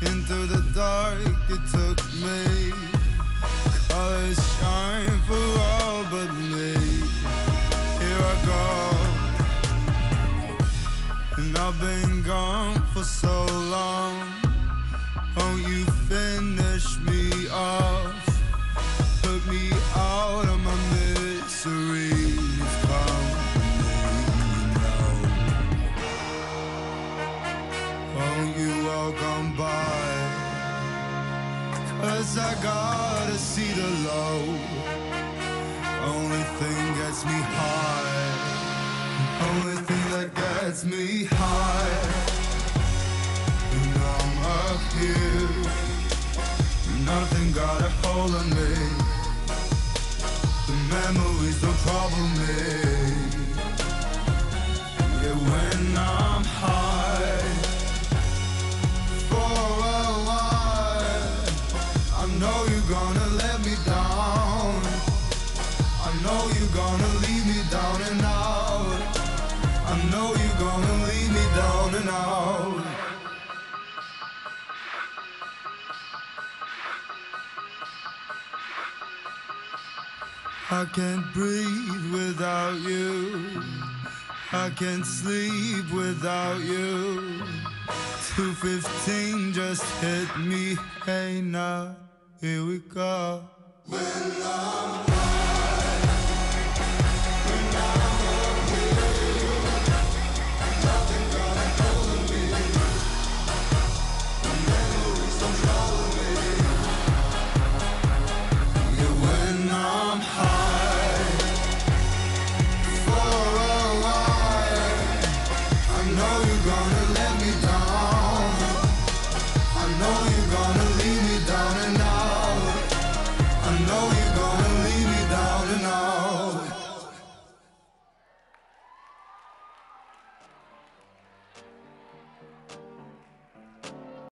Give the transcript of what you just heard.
Into the dark it took me. Colors shine for all but me. Here I go. And I've been gone for so long. Won't you Cause I gotta see the low. Only thing gets me high. Only thing that gets me high. And I'm up here. Nothing got a hold on me. The memories don't trouble me. Yeah, when I'm gonna let me down. I know you're gonna leave me down and out. I know you're gonna leave me down and out. I can't breathe without you. I can't sleep without you. 215 just hit me. Hey now, here we go.